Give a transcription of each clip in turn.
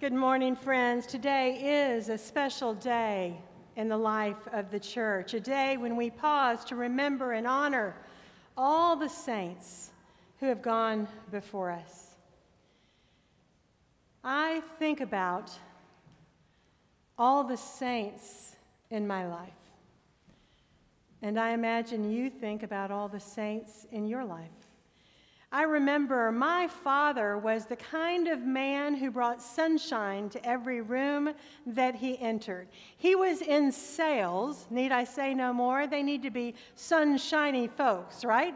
Good morning, friends. Today is a special day in the life of the church, a day when we pause to remember and honor all the saints who have gone before us. I think about all the saints in my life, and I imagine you think about all the saints in your life. I remember my father was the kind of man who brought sunshine to every room that he entered. He was in sales. Need I say no more? They need to be sunshiny folks, right?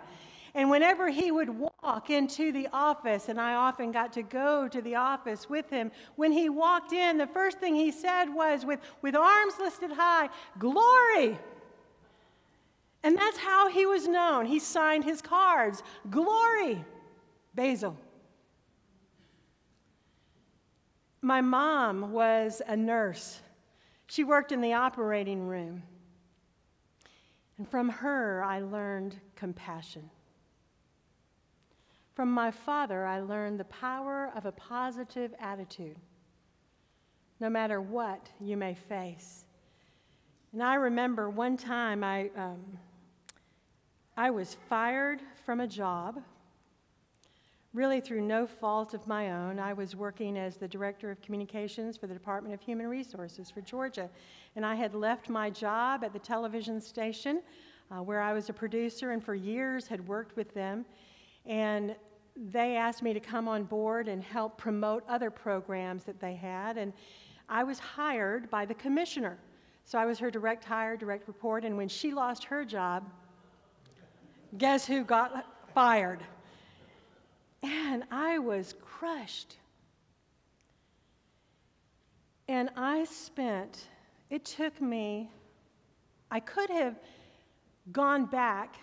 And whenever he would walk into the office, and I often got to go to the office with him, when he walked in, the first thing he said was, with, with arms lifted high, Glory! And that's how he was known. He signed his cards Glory, Basil. My mom was a nurse. She worked in the operating room. And from her, I learned compassion. From my father, I learned the power of a positive attitude, no matter what you may face. And I remember one time I. Um, I was fired from a job, really through no fault of my own. I was working as the Director of Communications for the Department of Human Resources for Georgia. And I had left my job at the television station uh, where I was a producer and for years had worked with them. And they asked me to come on board and help promote other programs that they had. And I was hired by the commissioner. So I was her direct hire, direct report. And when she lost her job, guess who got fired? And I was crushed. And I spent, it took me, I could have gone back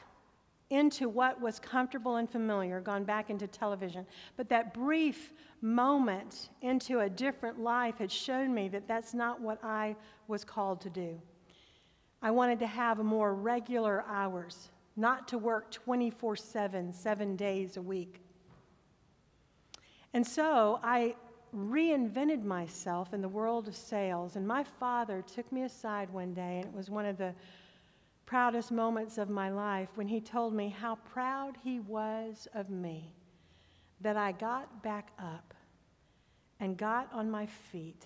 into what was comfortable and familiar, gone back into television. But that brief moment into a different life had shown me that that's not what I was called to do. I wanted to have more regular hours not to work 24 7, seven days a week. And so I reinvented myself in the world of sales. And my father took me aside one day, and it was one of the proudest moments of my life when he told me how proud he was of me that I got back up and got on my feet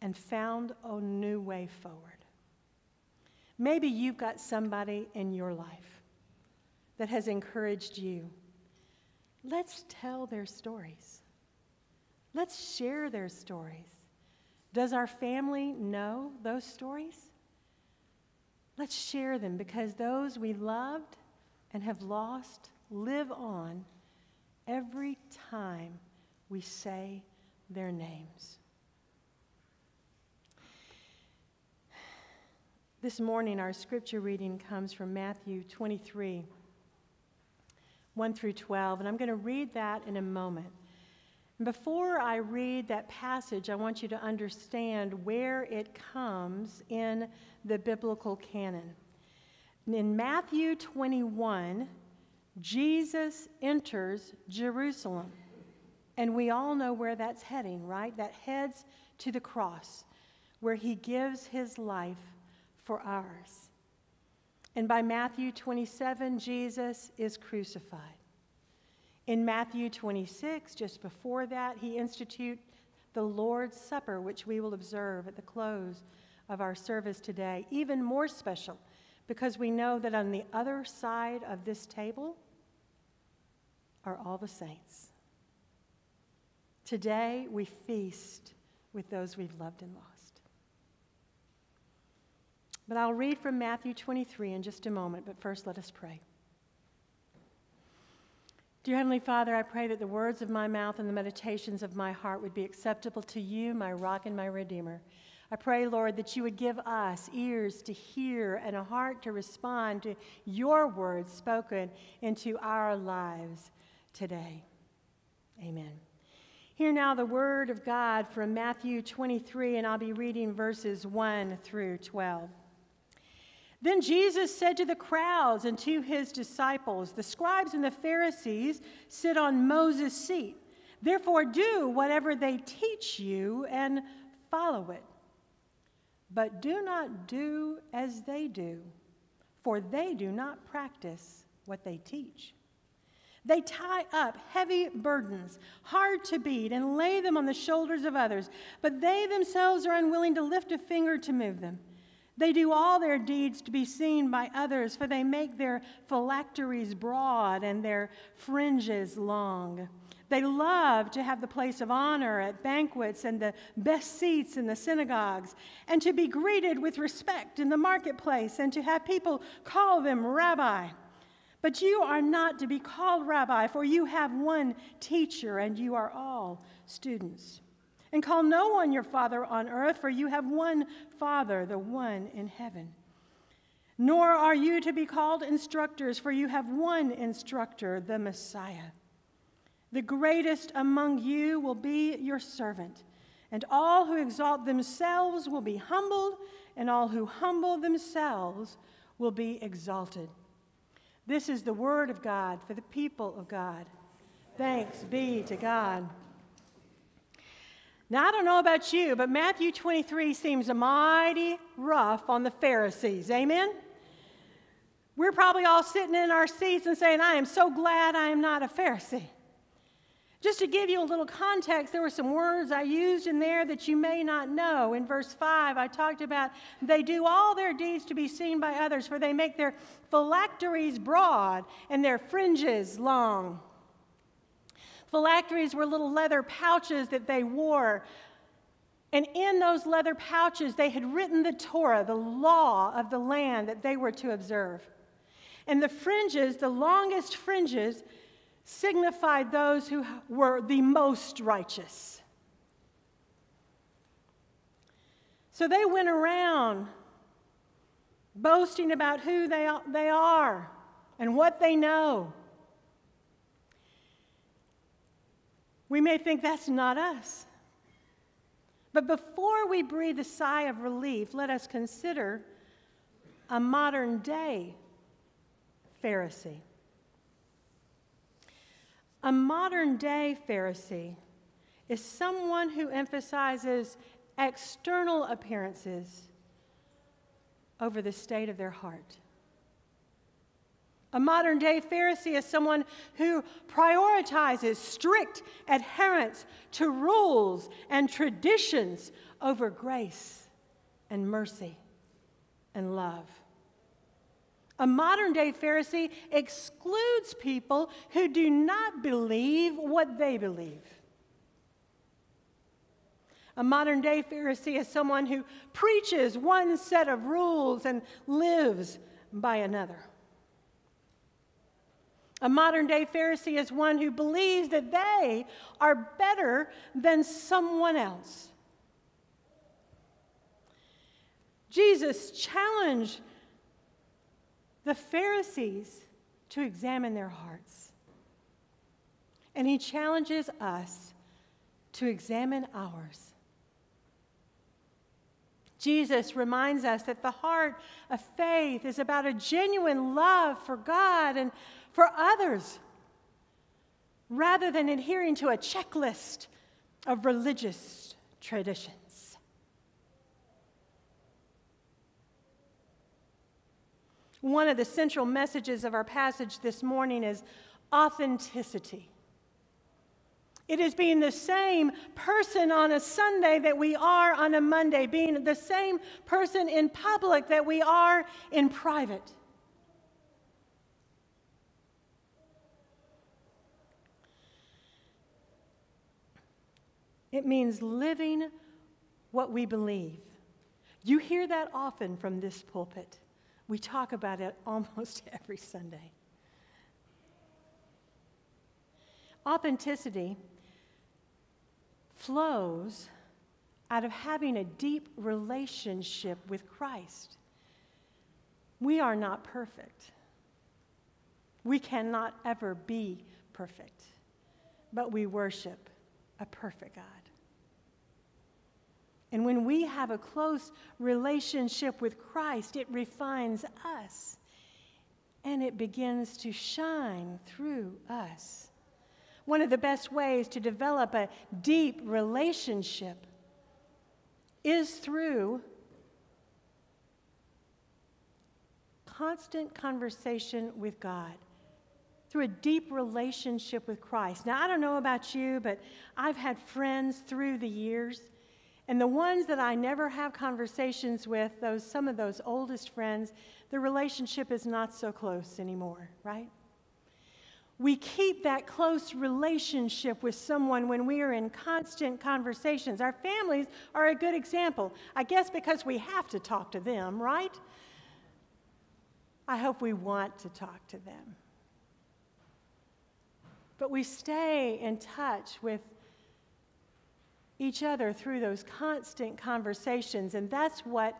and found a new way forward. Maybe you've got somebody in your life that has encouraged you. Let's tell their stories. Let's share their stories. Does our family know those stories? Let's share them because those we loved and have lost live on every time we say their names. This morning, our scripture reading comes from Matthew 23, 1 through 12, and I'm going to read that in a moment. Before I read that passage, I want you to understand where it comes in the biblical canon. In Matthew 21, Jesus enters Jerusalem. And we all know where that's heading, right? That heads to the cross, where he gives his life for ours. And by Matthew 27, Jesus is crucified. In Matthew 26, just before that, he institutes the Lord's Supper, which we will observe at the close of our service today. Even more special because we know that on the other side of this table are all the saints. Today, we feast with those we've loved and lost. But I'll read from Matthew 23 in just a moment, but first let us pray. Dear Heavenly Father, I pray that the words of my mouth and the meditations of my heart would be acceptable to you, my rock and my redeemer. I pray, Lord, that you would give us ears to hear and a heart to respond to your words spoken into our lives today. Amen. Hear now the word of God from Matthew 23, and I'll be reading verses 1 through 12. Then Jesus said to the crowds and to his disciples, The scribes and the Pharisees sit on Moses' seat. Therefore, do whatever they teach you and follow it. But do not do as they do, for they do not practice what they teach. They tie up heavy burdens, hard to beat, and lay them on the shoulders of others, but they themselves are unwilling to lift a finger to move them. They do all their deeds to be seen by others, for they make their phylacteries broad and their fringes long. They love to have the place of honor at banquets and the best seats in the synagogues, and to be greeted with respect in the marketplace, and to have people call them rabbi. But you are not to be called rabbi, for you have one teacher, and you are all students. And call no one your father on earth, for you have one Father, the one in heaven. Nor are you to be called instructors, for you have one instructor, the Messiah. The greatest among you will be your servant, and all who exalt themselves will be humbled, and all who humble themselves will be exalted. This is the word of God for the people of God. Thanks be to God. Now, I don't know about you, but Matthew 23 seems mighty rough on the Pharisees. Amen? We're probably all sitting in our seats and saying, I am so glad I am not a Pharisee. Just to give you a little context, there were some words I used in there that you may not know. In verse 5, I talked about they do all their deeds to be seen by others, for they make their phylacteries broad and their fringes long. Phylacteries were little leather pouches that they wore. And in those leather pouches, they had written the Torah, the law of the land that they were to observe. And the fringes, the longest fringes, signified those who were the most righteous. So they went around boasting about who they, they are and what they know. We may think that's not us. But before we breathe a sigh of relief, let us consider a modern day Pharisee. A modern day Pharisee is someone who emphasizes external appearances over the state of their heart. A modern day Pharisee is someone who prioritizes strict adherence to rules and traditions over grace and mercy and love. A modern day Pharisee excludes people who do not believe what they believe. A modern day Pharisee is someone who preaches one set of rules and lives by another. A modern day Pharisee is one who believes that they are better than someone else. Jesus challenged the Pharisees to examine their hearts. And he challenges us to examine ours. Jesus reminds us that the heart of faith is about a genuine love for God and for others, rather than adhering to a checklist of religious traditions. One of the central messages of our passage this morning is authenticity. It is being the same person on a Sunday that we are on a Monday, being the same person in public that we are in private. It means living what we believe. You hear that often from this pulpit. We talk about it almost every Sunday. Authenticity flows out of having a deep relationship with Christ. We are not perfect. We cannot ever be perfect, but we worship a perfect God. And when we have a close relationship with Christ, it refines us and it begins to shine through us. one of the best ways to develop a deep relationship is through constant conversation with God, through a deep relationship with Christ. Now, I don't know about you, but I've had friends through the years, and the ones that I never have conversations with, those some of those oldest friends, the relationship is not so close anymore, right? We keep that close relationship with someone when we are in constant conversations. Our families are a good example. I guess because we have to talk to them, right? I hope we want to talk to them. But we stay in touch with each other through those constant conversations, and that's what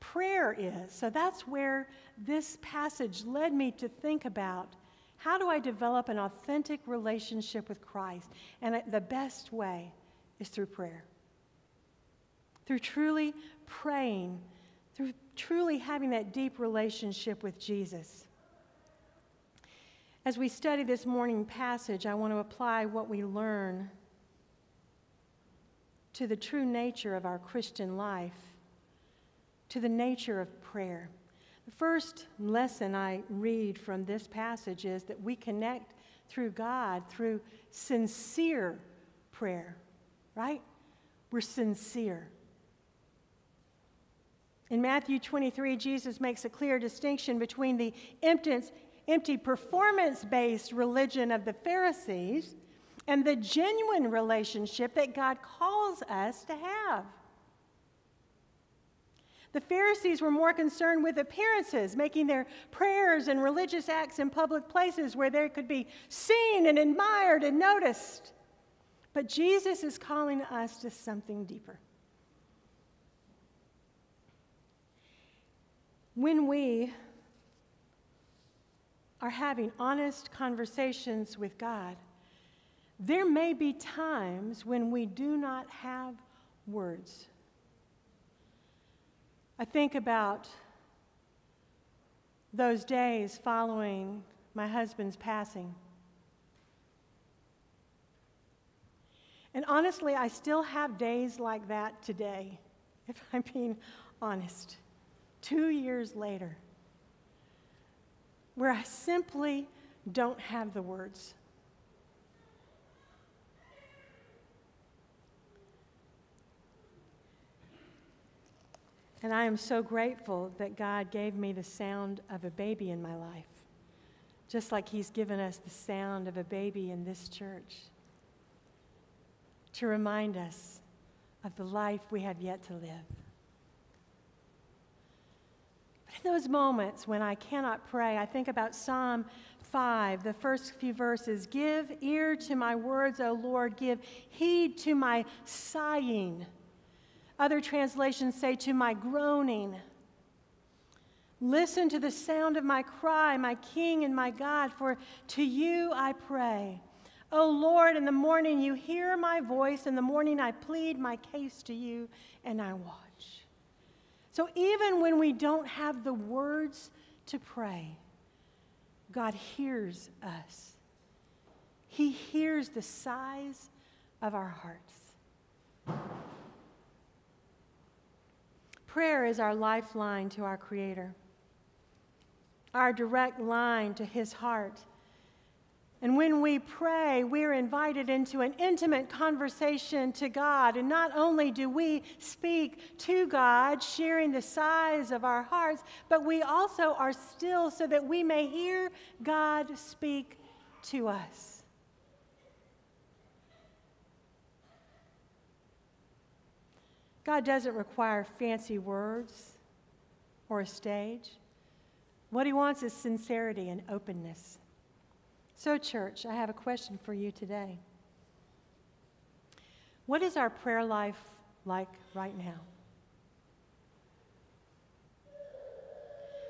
prayer is. So that's where this passage led me to think about how do I develop an authentic relationship with Christ? And the best way is through prayer. Through truly praying through truly having that deep relationship with Jesus. As we study this morning passage, I want to apply what we learn to the true nature of our Christian life, to the nature of prayer. The first lesson I read from this passage is that we connect through God through sincere prayer, right? We're sincere. In Matthew 23, Jesus makes a clear distinction between the empty, performance based religion of the Pharisees and the genuine relationship that God calls us to have. The Pharisees were more concerned with appearances, making their prayers and religious acts in public places where they could be seen and admired and noticed. But Jesus is calling us to something deeper. when we are having honest conversations with God, there may be times when we do not have words. I think about those days following my husband's passing. And honestly, I still have days like that today, if I'm being honest two years later, where I simply don't have the words. And I am so grateful that God gave me the sound of a baby in my life, just like He's given us the sound of a baby in this church to remind us of the life we have yet to live But in those moments when I cannot pray, I think about Psalm 5, the first few verses. Give ear to my words, O Lord, give heed to my sighing. Other translations say, to my groaning. Listen to the sound of my cry, my King and my God, for to you I pray. O Lord, in the morning you hear my voice, in the morning I plead my case to you, and I watch. So even when we don't have the words to pray, God hears us. He hears the sighs of our hearts. Prayer is our lifeline to our Creator, our direct line to His heart. And when we pray, we're invited into an intimate conversation to God. And not only do we speak to God, sharing the sighs of our hearts, but we also are still so that we may hear God speak to us. God doesn't require fancy words or a stage. What He wants is sincerity and openness. So, church, I have a question for you today. What is our prayer life like right now?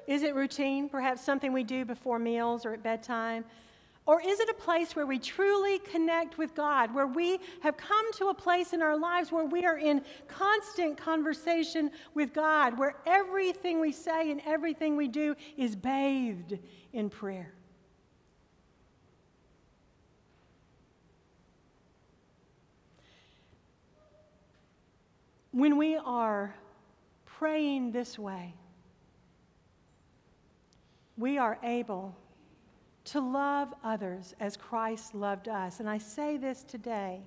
Is it routine, perhaps something we do before meals or at bedtime? Or is it a place where we truly connect with God, where we have come to a place in our lives where we are in constant conversation with God, where everything we say and everything we do is bathed in prayer? When we are praying this way, we are able to love others as Christ loved us. And I say this today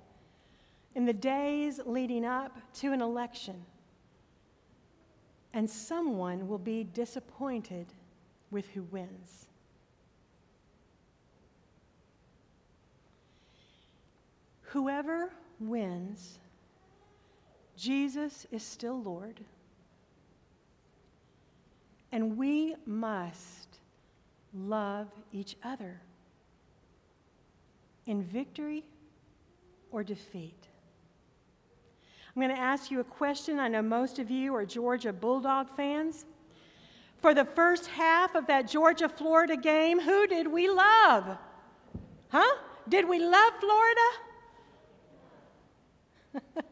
in the days leading up to an election, and someone will be disappointed with who wins. Whoever wins, Jesus is still Lord. And we must love each other in victory or defeat. I'm going to ask you a question. I know most of you are Georgia Bulldog fans. For the first half of that Georgia Florida game, who did we love? Huh? Did we love Florida?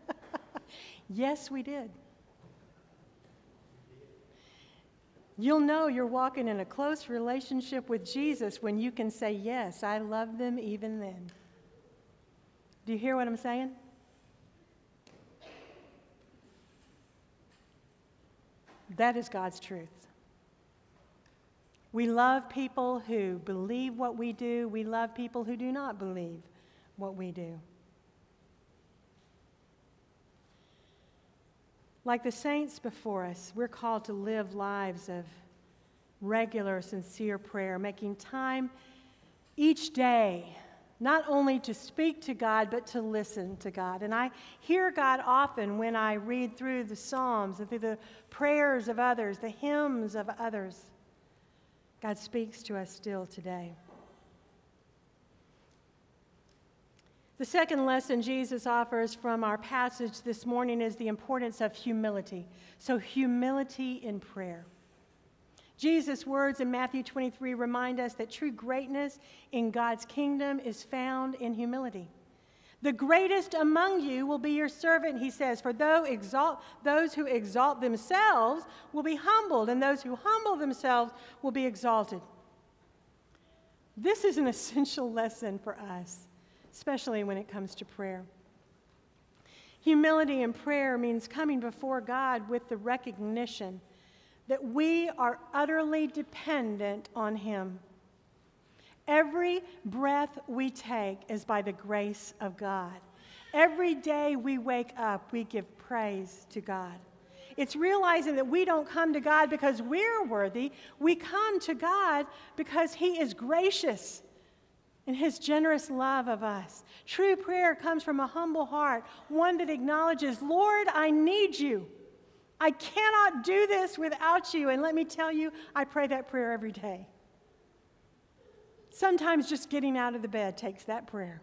yes, we did. You'll know you're walking in a close relationship with Jesus when you can say, Yes, I love them even then. Do you hear what I'm saying? That is God's truth. We love people who believe what we do, we love people who do not believe what we do. Like the saints before us, we're called to live lives of regular, sincere prayer, making time each day, not only to speak to God, but to listen to God. And I hear God often when I read through the Psalms and through the prayers of others, the hymns of others. God speaks to us still today. The second lesson Jesus offers from our passage this morning is the importance of humility. So, humility in prayer. Jesus' words in Matthew 23 remind us that true greatness in God's kingdom is found in humility. The greatest among you will be your servant, he says, for exalt, those who exalt themselves will be humbled, and those who humble themselves will be exalted. This is an essential lesson for us especially when it comes to prayer. Humility in prayer means coming before God with the recognition that we are utterly dependent on Him. Every breath we take is by the grace of God. Every day we wake up, we give praise to God. It's realizing that we don't come to God because we're worthy. We come to God because He is gracious and his generous love of us. True prayer comes from a humble heart, one that acknowledges, Lord, I need you. I cannot do this without you. And let me tell you, I pray that prayer every day. Sometimes just getting out of the bed takes that prayer.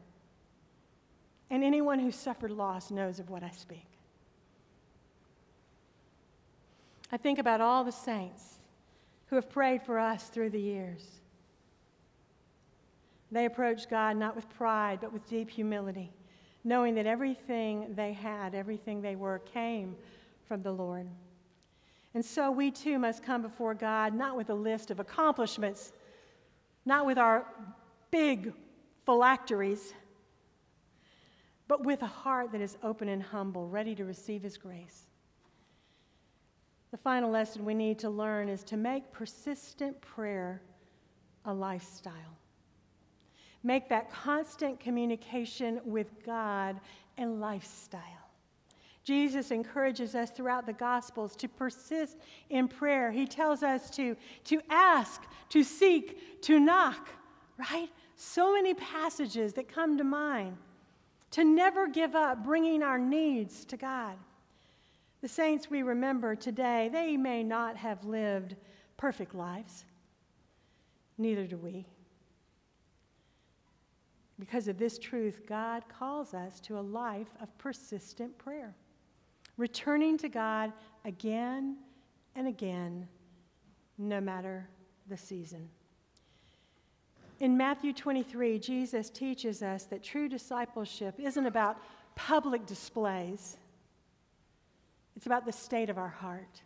And anyone who suffered loss knows of what I speak. I think about all the saints who have prayed for us through the years. They approached God not with pride, but with deep humility, knowing that everything they had, everything they were, came from the Lord. And so we too must come before God not with a list of accomplishments, not with our big phylacteries, but with a heart that is open and humble, ready to receive His grace. The final lesson we need to learn is to make persistent prayer a lifestyle. Make that constant communication with God and lifestyle. Jesus encourages us throughout the Gospels to persist in prayer. He tells us to, to ask, to seek, to knock, right? So many passages that come to mind. To never give up bringing our needs to God. The saints we remember today, they may not have lived perfect lives. Neither do we. Because of this truth, God calls us to a life of persistent prayer, returning to God again and again, no matter the season. In Matthew 23, Jesus teaches us that true discipleship isn't about public displays, it's about the state of our heart.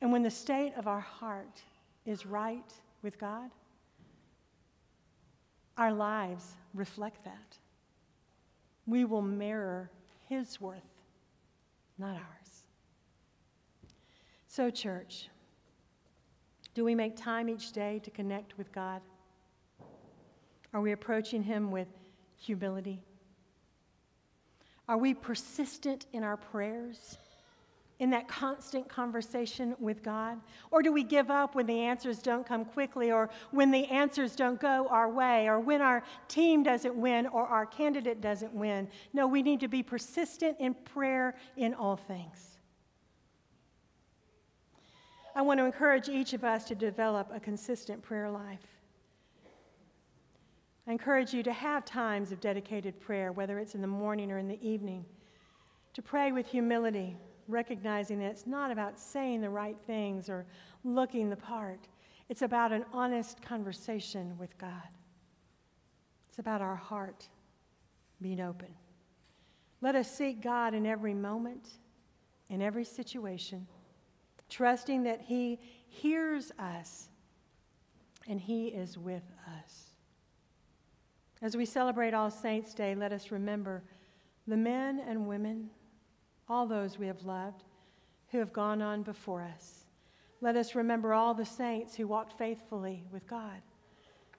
And when the state of our heart is right with God, our lives reflect that. We will mirror His worth not ours. So, church, do we make time each day to connect with God? Are we approaching Him with humility? Are we persistent in our prayers, in that constant conversation with God? Or do we give up when the answers don't come quickly, or when the answers don't go our way, or when our team doesn't win, or our candidate doesn't win? No, we need to be persistent in prayer in all things. I want to encourage each of us to develop a consistent prayer life. I encourage you to have times of dedicated prayer, whether it's in the morning or in the evening, to pray with humility, recognizing that it's not about saying the right things or looking the part. It's about an honest conversation with God. It's about our heart being open. Let us seek God in every moment, in every situation, trusting that He hears us and He is with us. As we celebrate All Saints' Day, let us remember the men and women, all those we have loved, who have gone on before us. Let us remember all the saints who walked faithfully with God,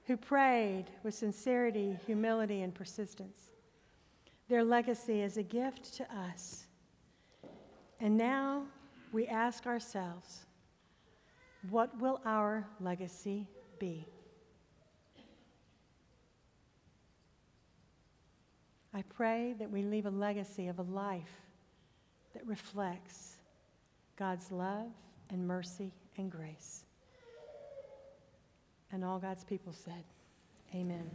who prayed with sincerity, humility, and persistence. Their legacy is a gift to us. And now we ask ourselves, what will our legacy be? I pray that we leave a legacy of a life that reflects God's love and mercy and grace. And all God's people said, Amen.